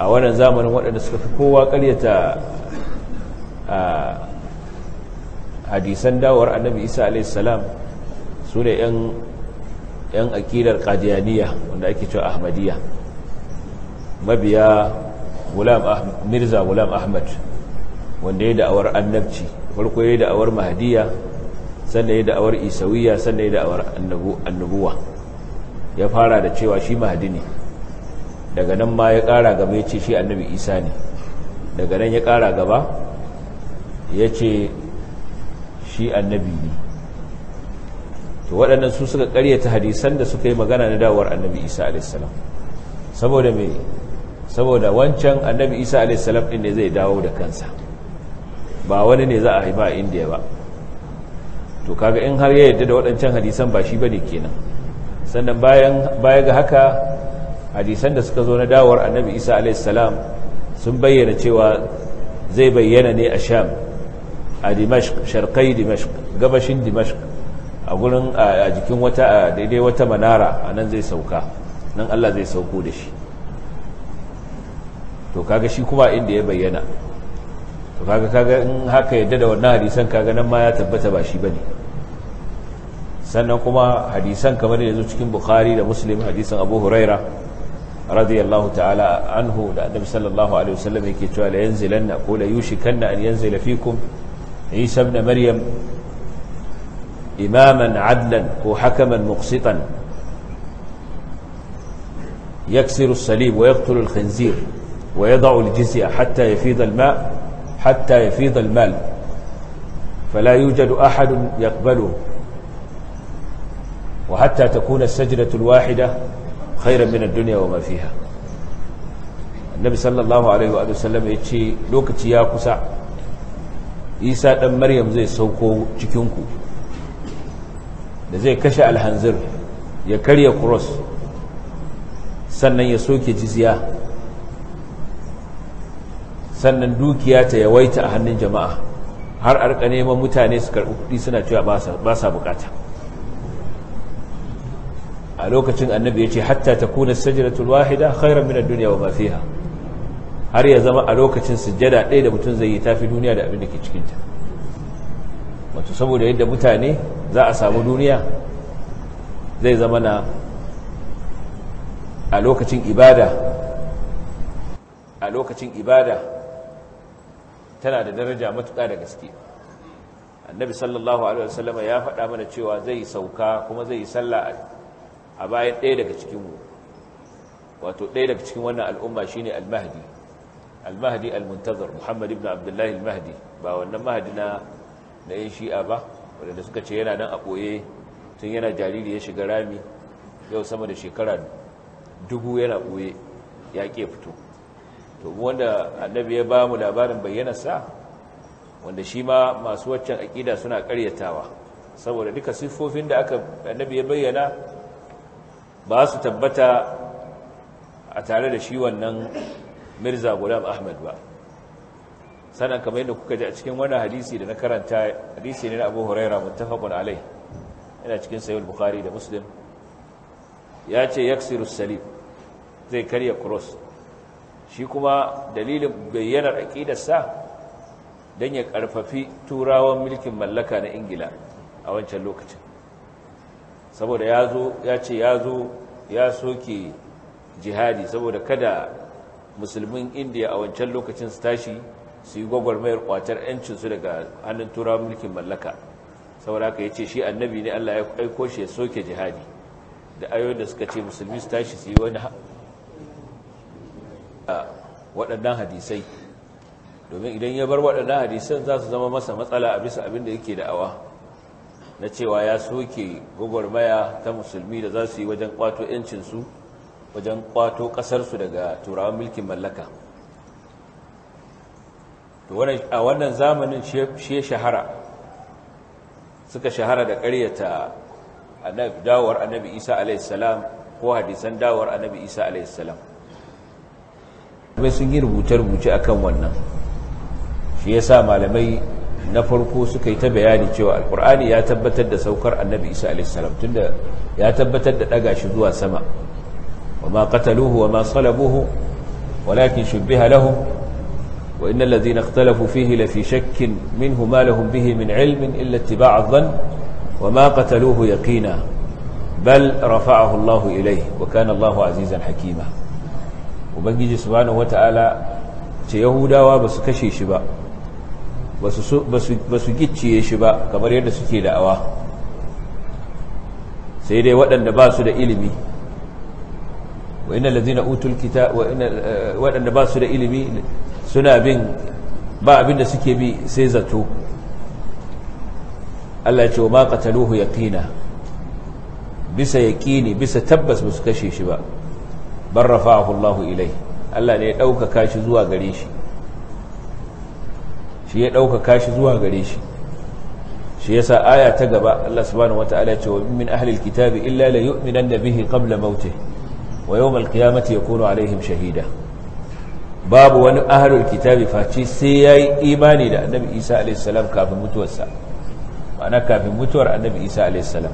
a wannan zamanin waɗanda suka fi kowa ƙaryata hadisan dawar annabi isa alaihissalam su ne 'yan akidar kadiyaniya wanda ake cewa ahmadiyya. Mabiya mirza gulam ahmad wanda ya da'awar annabci. Farko ya da'awar mahadiya sannan ya da'awar isawiya sannan ya da'awar annabuwa ya fara da cewa shi mahadi ne. Daga nan ma ya kara gaba ya ce shi annabi isa ne. Daga nan ya kara gaba ya ce shi annabi ne. To waɗannan su suka ƙaryata hadisan da suka yi magana na dawowar annabi isa alaihissalam saboda mai saboda wancan annabi isa alaihissalam ɗin ne zai dawo da kansa. Ba wani ne za a haifa a indiya ba. To kaga in har ya yadda da waɗancan hadisan ba shi ba ne kenan. Sannan baya ga haka hadisan da suka zo na dawowar annabi isa alaihissalam sun bayyana cewa zai bayyana ne a sham a dimashq sharqai dimashq gabashin dimashq a gurin a jikin wata daidai wata manara a nan zai sauka nan Allah zai sauko da shi. To kaga shi kuma inda ya bayyana. To kaga kaga in haka yadda da wannan hadisan kaga nan ma ya tabbata ba shi ba ne. Sannan kuma hadisan kamar ya zo cikin bukhari da muslim hadisan abu huraira رضي الله تعالى عنه لأنه صلى الله عليه وسلم يكتوى ينزلن أقول يوشكن أن ينزل فيكم عيسى بن مريم إماما عدلا وحكما مقصطا يكسر الصليب ويقتل الخنزير ويضع الجزية حتى يفيض الماء حتى يفيض المال فلا يوجد أحد يقبله وحتى تكون السجنة الواحدة khairan min ad-dunya wa ma fiha. Annabi sallallahu alaihi wa sallam ya ce lokaci ya kusa isa dan maryam zai sauko cikin ku da zai kashe alhanzir ya karya cross sannan ya soke jizya sannan dukiya ta yawaita a hannun jama'a har arka neman mutane su karɓi kuɗi suna cewa ba sa buƙata. A lokacin annabi ya ce hatta ta kuna sajiratul wahida khairan min ad-dunya wa ma fiha. Har ya zama a lokacin sujjada ɗaya da mutum zai yi tafi duniya da abin da ke cikin ta wato saboda yadda mutane za a samu duniya zai zama na a lokacin ibada a lokacin ibada tana da daraja matuƙa da gaske. Annabi sallallahu alaihi wasallam ya faɗa mana cewa zai sauka kuma zai yi sallah a bayan ɗaya daga cikinmu wato ɗaya daga cikin wannan al'umma shine al-mahdi. Al-mahdi al-muntazar muhammad ibn abdullahi al-mahdi. Ba wannan mahdi na na yin shi'a ba wanda suka ce yana nan a ɓoye tun yana jariri ya shiga rami yau sama da shekara dubu yana ɓoye ya ke fito. To wanda annabi ya ba mu labarin bayyanarsa wanda shi ma masu waccan aƙida suna ƙaryatawa. Saboda duka siffofin da aka annabi ya bayyana ba su tabbata a tare da shi wannan mirza gulam ahmad ba. Sannan kamar yadda kuka ji a cikin wani hadisi da na karanta hadisi ne na abu huraira muttafaqun alai yana cikin sahih bukhari da muslim. Ya ce yaksiru salib zai karya cross. Shi kuma dalilin bayyanar aqidarsa dan ya karfafi turawan mulkin mallaka na ingila a wancan lokacin. Saboda ya zo ya ce ya zo ya soke jihadi saboda kada musulmin indiya a wancan lokacin su tashi su yi gwagwarmayar kwatar 'yancinsu daga hannun turawan mulkin mallaka. Saboda haka ya ce shi annabi ne allah ya aiko shi ya soke jihadi. Da ayoyin da suka ce musulmi su tashi su yi wani waɗannan hadisai. Domin idan ya bar waɗannan hadisan za su zama masa matsala a bisa abin da yake da'awa. Na cewa ya soke gwagwarmaya ta musulmi da za su yi wajen kwato 'yancinsu wajen kwato ƙasarsu daga turawan mulkin mallaka. A wannan zamanin shi shahara. Suka shahara da ƙaryata dawowar annabi isa alaihissalam ko hadisan dawowar annabi isa alaihissalam sun yi rubuce-rubuce akan wannan. Shi ya sa malamai na farko suka yi ta bayani cewa alkur'ani ya tabbatar da saukar annabi isa alaihissalam tunda ya tabbatar da daga shi zuwa sama wa ma qataluhu wa ma salabuhu walakin shubbiha lahum wa innal ladhina ikhtalafu fihi la fi shakkin minhu ma lahum bihi min ilmin illa ittiba'a adh-dhann wa ma qataluhu yaqina bal rafa'ahu Allah ilayhi wa kana Allah azizan hakima ubangiji subhanahu wata'ala ce yahudawa basu kashe shi ba ba su gicciye shi ba kamar yadda suke da'awa. Sai dai waɗanda ba su da ilimi. Inna waɗanda ba su da ilimi suna bin ba abin da suke bi sai zato. Allah ce wa ma qataluhu yaqina. Bisa yaqini bisa tabbas ba su kashe shi ba. Bar rafa'ahu Allah ilai. Allah ne ya ɗaukaka shi zuwa gare shi. Shi ya ɗaukaka shi zuwa gare shi. Shi yasa aya ta gaba Allah subhanahu wataala ce wa min ahli alkitabi illa la yu'minanna bihi qabla mautih wa yawm alqiyamati yakunu alaihim shahida. Babu wani ahli alkitabi face sai yayi imani da annabi Isa alayhi salam kafin mutuwarsa. Ma'ana kafin mutuwar annabi Isa alayhi salam.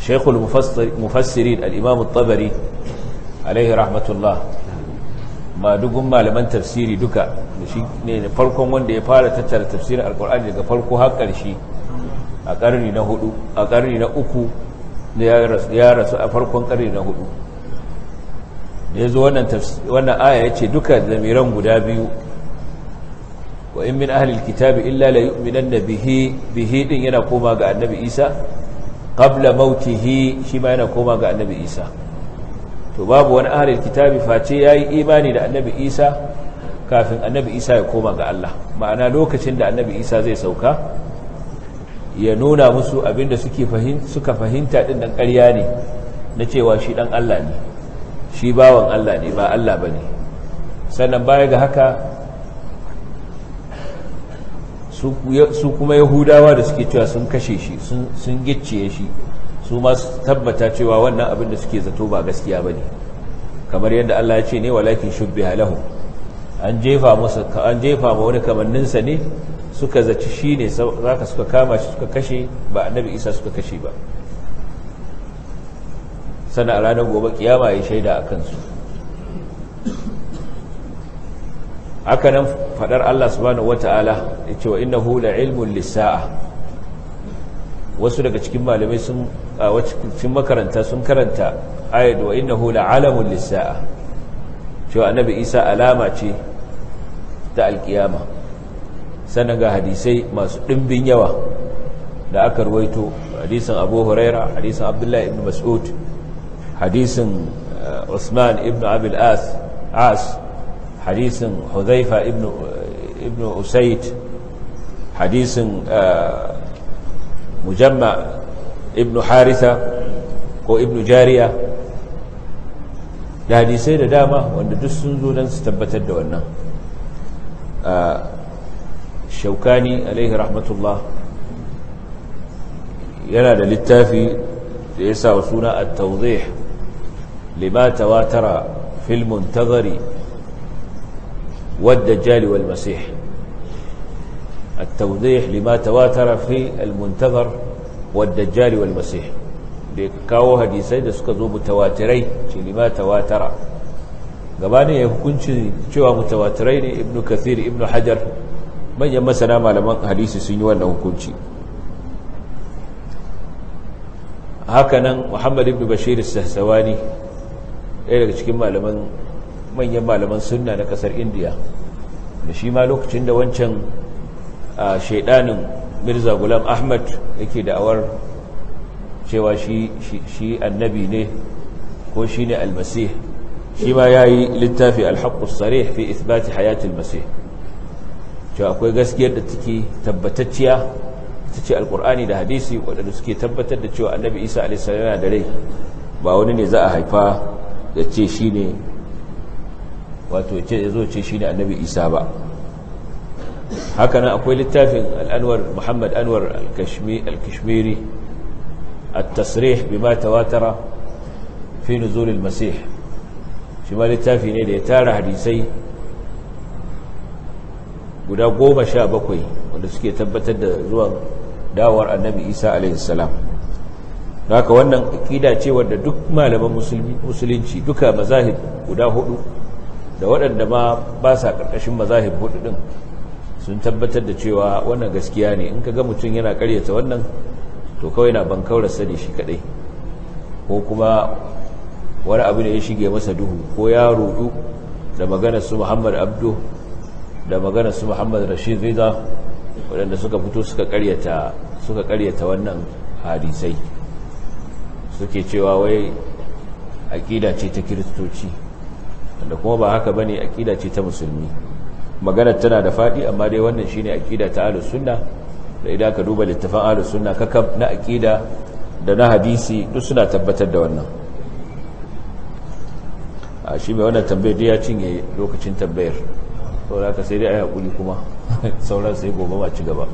Shaykhul mufassirin al-imam at-tabari alayhi rahmatullah ma dugun malaman tafsiri duka shi ne farkon wanda ya fara tattara tafsirin alkur'ani daga farko har ƙarshe a ƙarni na huɗu a ƙarni na uku ya rasu a farkon ƙarni na huɗu. Da ya zo wannan aya ya ce duka zamiran guda biyu wa in min ahlil kitabi illa la yu'minan da bihi din yana koma ga annabi isa qabla mautihi shi ma yana koma ga annabi isa. To babu wani ahlul kitabi face yayi imani da annabi Isa kafin annabi Isa ya koma ga Allah. Ma'ana lokacin da annabi Isa zai sauka ya nuna musu abin da suke suka fahimta din dan ƙarya ne na cewa shi dan Allah ne. Shi bawan Allah ne ba Allah ba ne sannan baya ga haka su kuma yahudawa da suke cewa sun kashe shi sun gicciye shi. Su ma tabbata cewa wannan abin da suke zato ba gaskiya ba ne. Kamar yadda Allah ya ce ne walakin shubbiha lahu an jefa musu an jefa ma wani kamanninsa ne suka zaci shine zaka suka kama shi suka kashe ba annabi Isa suka kashe ba. Sana a ranar gobe kiyama ya shaida akan su haka nan fadar Allah subhanahu wataala ya ce wa innahu la ilmun lis-sa'a. Wasu daga cikin malamai sun a cikin makaranta sun karanta ayat wa innahu la'alamun lis-sa'a. Cewa annabi Isa alama ce ta alkiyama sannan ga hadisai masu dimbin yawa da aka ruwaito hadisin Abu Huraira hadisin Abdullah ibn Mas'ud hadisin Usman ibn Abi al-As As hadisin Hudhaifa ibn Usayd hadisin mujamma ibn haritha ko ibn jariya da hadisai da dama wanda duk sun zo don su tabbatar da wannan shaukani alaihi rahmatullah yana da littafi da ya sa suna at-tawdih lima tawatara fil muntazari wal masih التوضيح لما تواتر في المنتظر والدجال والمسيح da kawo hadisai da suka zo mutawatirai ce lima tawatara gabanin ya hukunci cewa mutawatirai ne ibnu kathir ibnu hajar manyan masana malaman hadisi sun yi wannan hukunci hakanan muhammad ibnu bashir sahsawani ɗaya daga cikin malaman manyan malaman sunna na ƙasar indiya da shi ma lokacin da wancan a shaidanin mirza gulam ahmad yake da'awar cewa shi, annabi ne ko shi ne almasih. Shi ma ya yi littafi alhaƙus sarih fi ithbati hayatul masih. Cewa akwai gaskiyar da take tabbatacciya ta ce alƙur'ani da hadisi waɗanda suke tabbatar da cewa annabi isa a.s. yana da rai. Ba wani ne za a haifa da ce shi ne wato ya zo ce shi ne annabi isa ba. hakanan akwai littafin al'anwar muhammad anwar al-kashmiri التصريح بما تواتر في نزول المسيح shi ma littafi ne da ya tara hadisai guda goma sha bakwai wanda suke tabbatar da zuwan dawowar annabi isa alaihissalam haka wannan akida ce wadda duk malaman musulunci duka mazahib guda hudu da waɗanda ma ba sa ƙarƙashin mazahib hudu ɗin sun tabbatar da cewa wannan gaskiya ne. In ka ga mutum yana ƙaryata wannan to kawai na ban kaurarsa ne shi kaɗai. Ko kuma wani abu ne ya shige masa duhu ko ya rudu da maganar su muhammad abdu da maganar su muhammad rashid rida waɗanda suka fito suka ƙaryata suka ƙaryata wannan hadisai. Suke cewa wai aƙida ce ta kiristoci da kuma ba haka ba ne aƙida ce ta musulmi. Maganar tana da faɗi amma dai wannan shine aƙida ta ahlus sunna. Da idan ka duba littafin ahlus sunna kakab na aƙida da na hadisi duk suna tabbatar da wannan. A shi mai wannan tambayar ya cinye lokacin tambayar. Saboda haka sai dai a yi haƙuri kuma sauran sai gobe ma ci gaba.